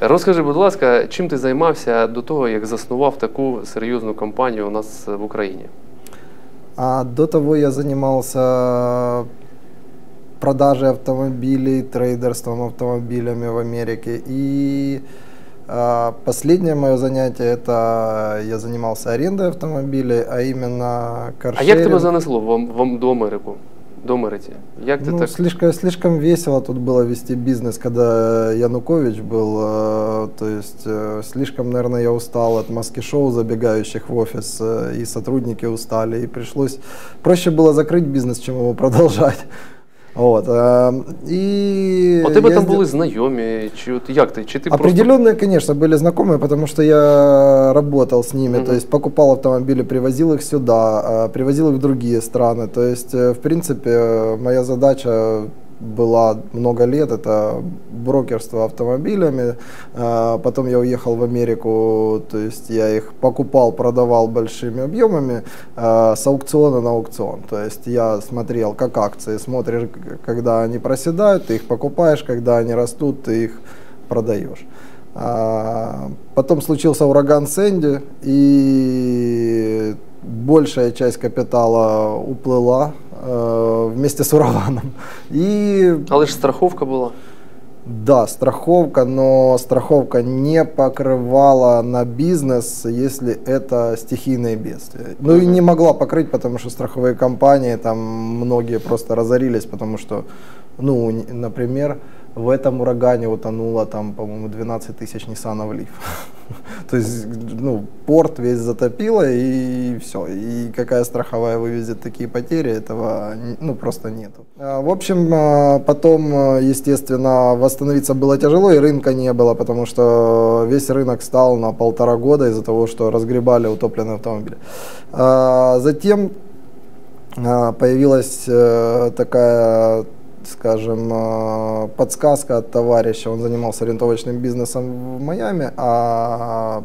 Розкажи, будь ласка, чим ти займався до того, як заснував таку серйозну компанію у нас в Україні? А до того я занимался продажей автомобилей, трейдерством автомобилями в Америке. И а, последнее мое занятие это я занимался арендой автомобилей, а именно А каршеринг. як тебе занесло в, в, до Америку? Америці? Як Ну, так? слишком, слишком весело тут было вести бизнес, когда Янукович был. э, То есть э, слишком, наверное, я устал от маски-шоу, забегающих в офис, э, и сотрудники устали, и пришлось... Проще было закрыть бизнес, чем его продолжать. Вот. э, И У тебе там були знайомі, чи от як ти? Чи ти просто Определенные, конечно, были знакомые, потому что я работал с ними, Мгм. то есть покупал автомобили, привозил их сюда, а, привозил их в другие страны. То есть, э, в принципе, э, моя задача была много лет, это брокерство автомобилями. А, Потом я уехал в Америку, то есть я их покупал, продавал большими объемами а, с аукциона на аукцион. То есть я смотрел, как акции, смотришь, когда они проседают, ты их покупаешь, когда они растут, ты их продаешь. А, Потом случился ураган Сэнди, и большая часть капитала уплыла вместе с ураганом. И Але ж страховка була. да, страховка, но страховка не покрывала на бизнес, если это стихийные бедствия. Ну и не могла покрыть, потому что страховые компании, там многие просто разорились, потому что, ну, например, в этом урагане утонуло там, по-моему, 12 тысяч Nissan Leaf. То есть, ну, порт весь затопило и все. И какая страховая вывезет такие потери, этого, ну, просто нету. А, В общем, а, потом, а, естественно, восстановиться было тяжело, и рынка не было, потому что весь рынок стал на полтора года из-за того, что разгребали утопленные автомобили. Затем появилась э, такая, скажем, э, подсказка от товарища. Он занимался ориентовочным бизнесом в Майами, а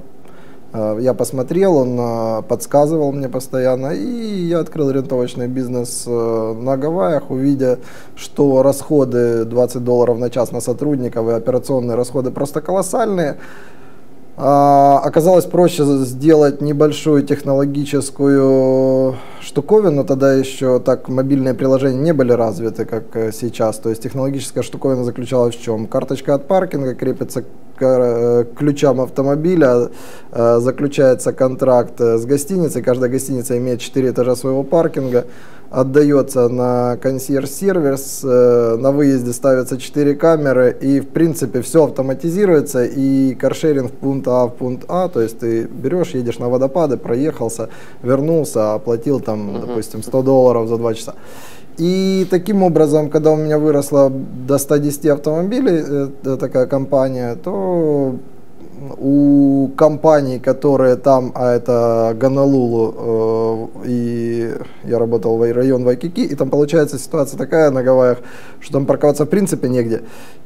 э, я посмотрел, он э, подсказывал мне постоянно, и я открыл ориентовочный бизнес на Гавайях, увидя, что расходы 20 долларов на час на сотрудников и операционные расходы просто колоссальные. А, оказалось проще сделать небольшую технологическую штуковину, тогда еще так мобильные приложения не были развиты, как э, сейчас. То есть технологическая штуковина заключалась в чем? Карточка от паркинга крепится к э, ключам автомобиля, э, заключается контракт э, с гостиницей, каждая гостиница имеет 4 этажа своего паркинга, отдается на консьерж-сервис, на выезде ставятся 4 камеры, и в принципе все автоматизируется, и каршеринг в пункт А в пункт А, то есть ты берешь, едешь на водопады, проехался, вернулся, оплатил там, Мгм. допустим, 100 долларов за 2 часа. И таким образом, когда у меня выросла до 110 автомобилей, э, такая компания, то у компаний, которые там, а это Гонолулу, э, и я работал в район Вайкики, и там получается ситуация такая на Гавайях, что там парковаться в принципе негде.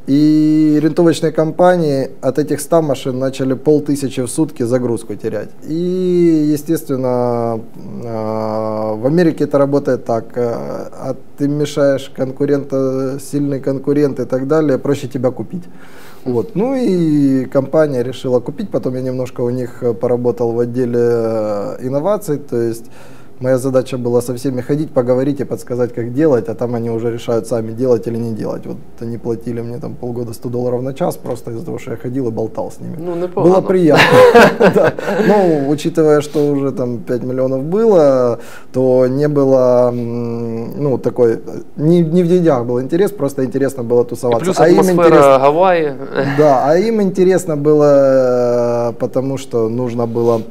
И рентовочные компании от этих 100 машин начали полтысячи в сутки загрузку терять. И, естественно, э, в Америке это работает так. э, А ты мешаешь конкурента, сильный конкурент и так далее, проще тебя купить. Вот. Ну и компания решила купить, потом я немножко у них э, поработал в отделе э, инноваций, то есть моя задача была со всеми ходить, поговорить и подсказать, как делать, а там они уже решают сами, делать или не делать. Вот они платили мне там полгода 100 долларов на час, просто из-за того, что я ходил и болтал с ними. Ну, непогано. Было приятно. Ну, учитывая, что уже там 5 миллионов было, то не было, ну, такой, не, в деньгах был интерес, просто интересно было тусоваться. плюс А им атмосфера интересно- Гаваї. да, а им интересно было, э, потому что нужно было,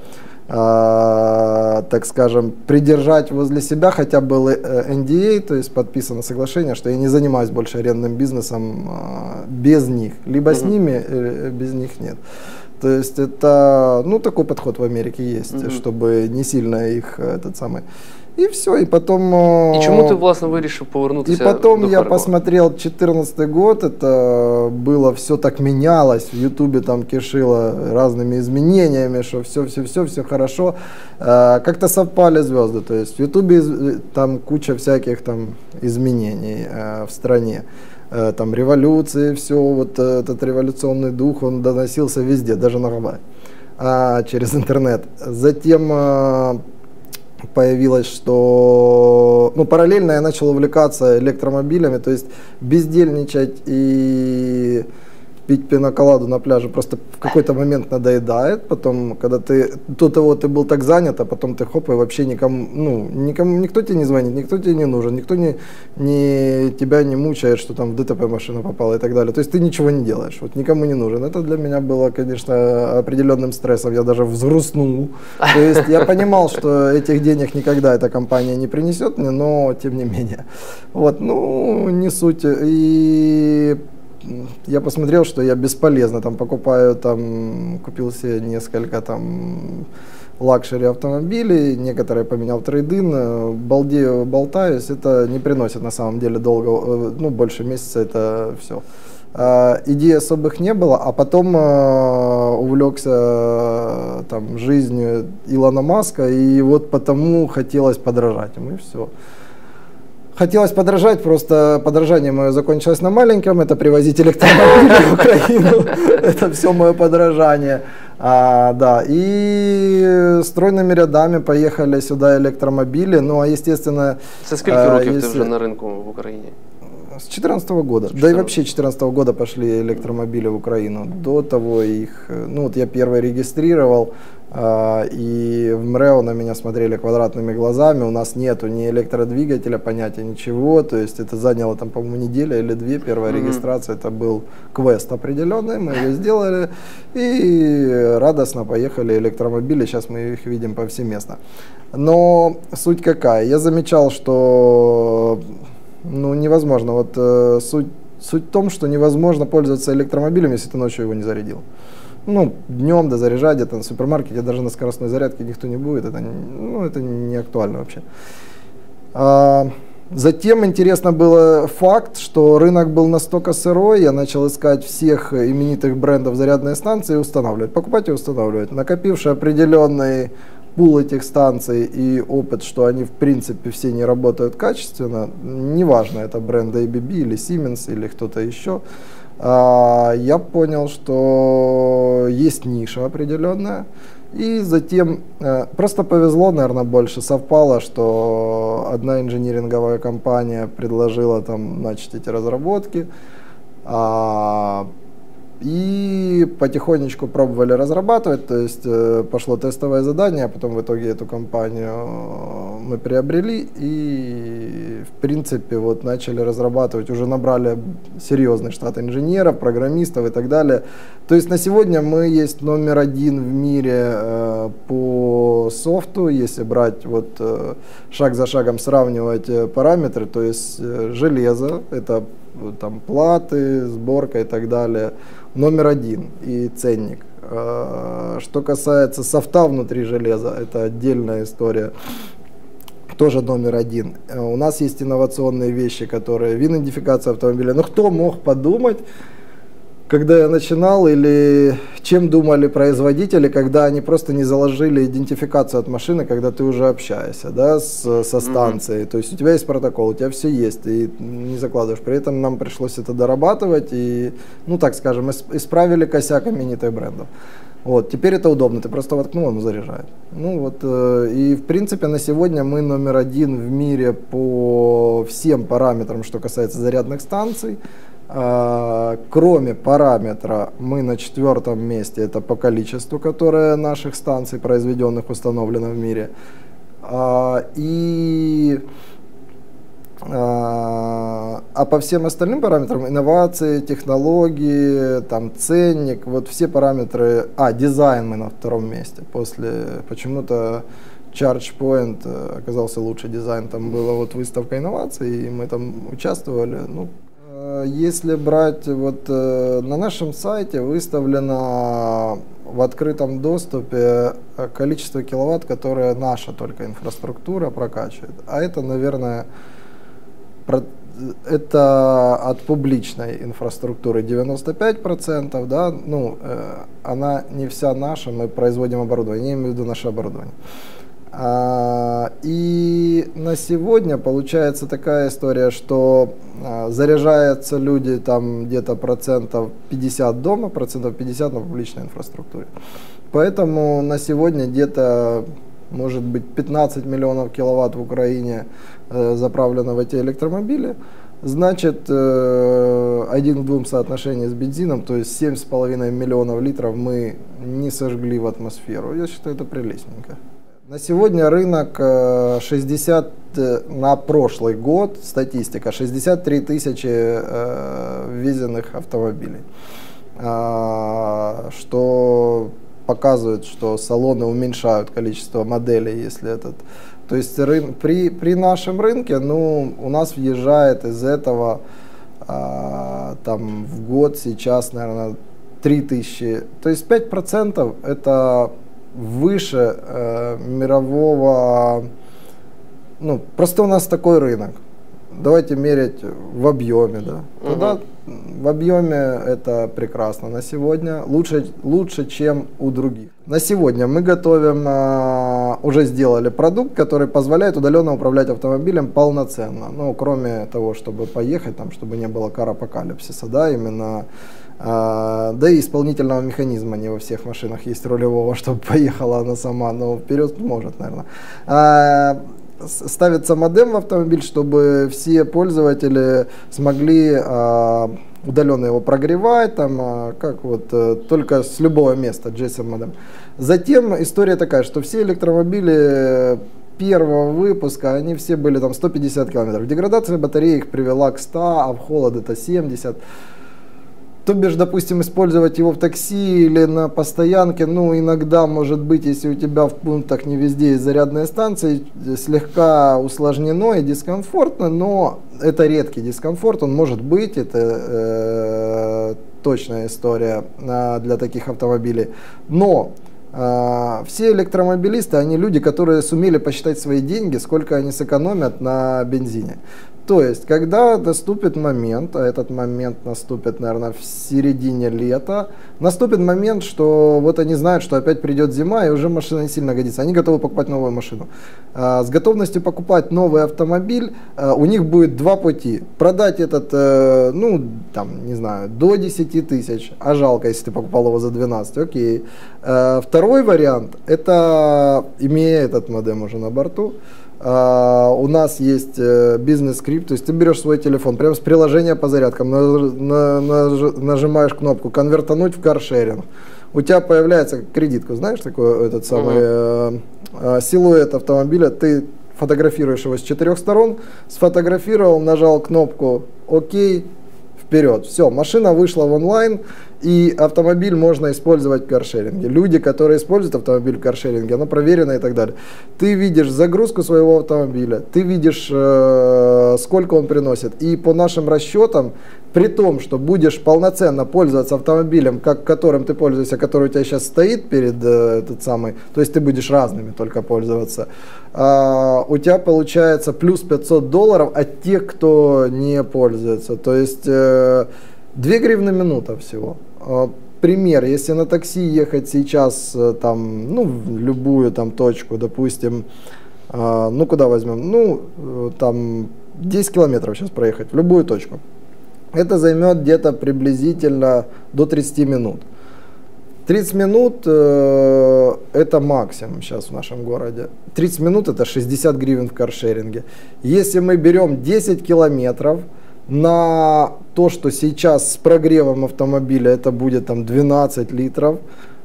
э, так скажем, придержать возле себя хотя бы э, NDA, то есть подписано соглашение, что я не занимаюсь больше арендным бизнесом э, без них. Либо с Мгм. ними, э, без них нет. То есть это, ну, такой подход в Америке есть, Мгм. чтобы не сильно их э, этот самый. И все, и потом... э, І чому ти власне вирішив повернутися? и потом до я посмотрел 14 год, это было все так менялось, в Ютубе там кишило разными изменениями, что все, все, хорошо. Э, Как-то совпали звезды, то есть в Ютубе там куча всяких там изменений э, в стране. там революции, все, вот этот революционный дух, он доносился везде, даже на Габай, а, через интернет. Затем появилось, что ну, параллельно я начал увлекаться электромобилями, то есть бездельничать и пить пиноколаду на пляже просто в какой-то момент надоедает, потом, когда ты, до того ты был так занят, а потом ты хоп, и вообще никому, ну, никому, никто тебе не звонит, никто тебе не нужен, никто не, не, тебя не мучает, что там в ДТП машина попала и так далее. То есть ты ничего не делаешь, вот никому не нужен. Это для меня было, конечно, определенным стрессом, я даже взгрустнул. То есть я понимал, что этих денег никогда эта компания не принесет мне, но тем не менее. Вот, ну, не суть. И я посмотрел, что я бесполезно там покупаю, там купил себе несколько там luxury автомобилей, некоторые поменял трейдин, балдею, болтаюсь, это не приносит на самом деле долго, э, ну больше месяца это все. Uh, идей особых не было, а потом uh, увлекся там жизнью Илона Маска, и вот потому хотелось подражать ему, и все. Хотелось подражать, просто подражание мое закончилось на маленьком, это привозить электромобили в Украину, это все мое подражание. А, да, и стройными рядами поехали сюда электромобили, ну а естественно... Со скільки а, років если... ти вже на ринку в Украине? С 2014 года. 14. Да и вообще 2014 года пошли электромобили в Украину. До того их, ну вот я первый регистрировал, и в МРЭО на меня смотрели квадратными глазами, у нас нету ни электродвигателя, понятия ничего, то есть это заняло там, по-моему, неделя или две, первая mm-hmm. регистрация, это был квест определенный, мы его сделали. И радостно поехали электромобили, сейчас мы их видим повсеместно. Но суть какая, я замечал, что ну, невозможно, вот э, суть, суть в том, что невозможно пользоваться электромобилем, если ты ночью его не зарядил ну, днем да заряжать где-то на супермаркете, даже на скоростной зарядке никто не будет, это, ну, это не актуально вообще. А, затем интересно было факт, что рынок был настолько сырой, я начал искать всех именитых брендов зарядной станции и устанавливать, покупать и устанавливать. Накопивший определенный пул этих станций и опыт, что они в принципе все не работают качественно, неважно, это бренд ABB или Siemens или кто-то еще, я понял, что есть ниша определенная. И затем э, просто повезло, наверное, больше совпало, что одна инжиниринговая компания предложила там начать эти разработки. А и потихонечку пробовали разрабатывать, то есть э, пошло тестовое задание, а потом в итоге эту компанию э, мы приобрели и в принципе вот начали разрабатывать, уже набрали серьезный штат инженеров, программистов и так далее. То есть на сегодня мы есть номер один в мире э, по софту, если брать вот э, шаг за шагом сравнивать э, параметры, то есть э, железо, это там платы, сборка и так далее номер один и ценник. А, что касается софта внутри железа, это отдельная история тоже номер один. У нас есть инновационные вещи, которые вин-идентификация автомобиля. Но кто мог подумать, когда я начинал, или чем думали производители, когда они просто не заложили идентификацию от машины, когда ты уже общаешься да, с, со станцией. Mm-hmm. То есть у тебя есть протокол, у тебя все есть, ты не закладываешь. При этом нам пришлось это дорабатывать и, ну так скажем, исправили косяк именитых брендов. Вот, теперь это удобно, ты просто воткнул, он заряжает. Ну вот, э, и в принципе на сегодня мы номер один в мире по всем параметрам, что касается зарядных станций. А, кроме параметра, мы на четвертом месте, это по количеству, которое наших станций произведенных установлено в мире. А, и а, а по всем остальным параметрам, инновации, технологии, там ценник, вот все параметры, а, дизайн мы на втором месте, после почему-то ChargePoint э, оказался лучший дизайн, там была вот выставка инноваций, и мы там участвовали, ну, если брать, вот э, на нашем сайте выставлено в открытом доступе э, количество киловатт, которое наша только инфраструктура прокачивает. А это, наверное, это от публичной инфраструктуры 95%, да, ну, она не вся наша, мы производим оборудование, я имею в виду наше оборудование. А, и на сегодня получается такая история, что заряжаются люди там где-то процентов 50 дома, процентов 50 на публичной инфраструктуре. Поэтому на сегодня где-то может быть 15 миллионов киловатт в Украине э, заправлено в эти электромобили. Значит, э, один к двум соотношение с бензином, то есть 7,5 миллионов литров мы не сожгли в атмосферу. Я считаю, это прелестненько. На сегодня рынок 60 э, э, на прошлый год, статистика, 63 тысячи э, ввезенных автомобилей. А, что показывает, что салоны уменьшают количество моделей, если этот... То есть рын, при, при нашем рынке, ну, у нас въезжает из этого а, там в год сейчас, наверное, 3000. То есть 5% это выше э, мирового, ну, просто у нас такой рынок. Давайте мерить в объеме, да. Тогда угу. в объеме это прекрасно. На сегодня лучше, лучше, чем у других. На сегодня мы готовим, э, уже сделали продукт, который позволяет удаленно управлять автомобилем полноценно. Ну, кроме того, чтобы поехать, там, чтобы не было кар-апокалипсиса, да, именно а, да и исполнительного механизма не во всех машинах есть рулевого, чтобы поехала она сама, но вперед может, наверное. А, ставится модем в автомобиль, чтобы все пользователи смогли а, удаленно его прогревать, там, как вот, а, только с любого места GSM модем. Затем история такая, что все электромобили первого выпуска, они все были там 150 километров. Деградация батареи их привела к 100, а в холод это 70. То бишь, допустим, использовать его в такси или на постоянке, ну, иногда, может быть, если у тебя в пунктах не везде есть зарядные станции, слегка усложнено и дискомфортно, но это редкий дискомфорт, он может быть, это э, точная история э, для таких автомобилей. Но э, все электромобилисты, они люди, которые сумели посчитать свои деньги, сколько они сэкономят на бензине. То есть, когда наступит момент, а этот момент наступит, наверное, в середине лета, наступит момент, что вот они знают, что опять придет зима, и уже машина не сильно годится. Они готовы покупать новую машину. А, с готовностью покупать новый автомобиль а, у них будет два пути. Продать этот, э, ну, там, не знаю, до 10 тысяч, а жалко, если ты покупал его за 12, окей. А, второй вариант, это, имея этот модем уже на борту, Uh, у нас есть uh, бизнес-скрипт, то есть ты берешь свой телефон, прямо с приложения по зарядкам, на, на, на, нажимаешь кнопку «Конвертануть в каршеринг». У тебя появляется кредитка, знаешь, такой этот самый uh-huh. uh, силуэт автомобиля, ты фотографируешь его с четырех сторон, сфотографировал, нажал кнопку «Ок», вперед. Все, машина вышла в онлайн, и автомобиль можно использовать в каршеринге. Люди, которые используют автомобиль в каршеринге, оно проверено и так далее. Ты видишь загрузку своего автомобиля, ты видишь, э, сколько он приносит. И по нашим расчетам, при том, что будешь полноценно пользоваться автомобилем, как которым ты пользуешься, который у тебя сейчас стоит перед э, этот самый, то есть ты будешь разными только пользоваться, э, у тебя получается плюс 500 долларов от тех, кто не пользуется. То есть э, 2 гривны минута всего. А, пример, если на такси ехать сейчас, э, там, ну, в любую там точку, допустим, а, ну, куда возьмем, ну, э, там, 10 километров сейчас проехать, в любую точку. Это займет где-то приблизительно до 30 минут. 30 минут э, это максимум сейчас в нашем городе. 30 минут это 60 гривен в каршеринге. Если мы берем 10 километров, на то, что сейчас с прогревом автомобиля это будет там 12 литров,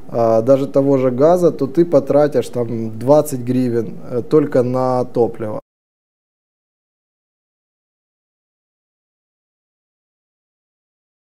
а, даже того же газа, то ты потратишь там 20 гривен э, только на топливо.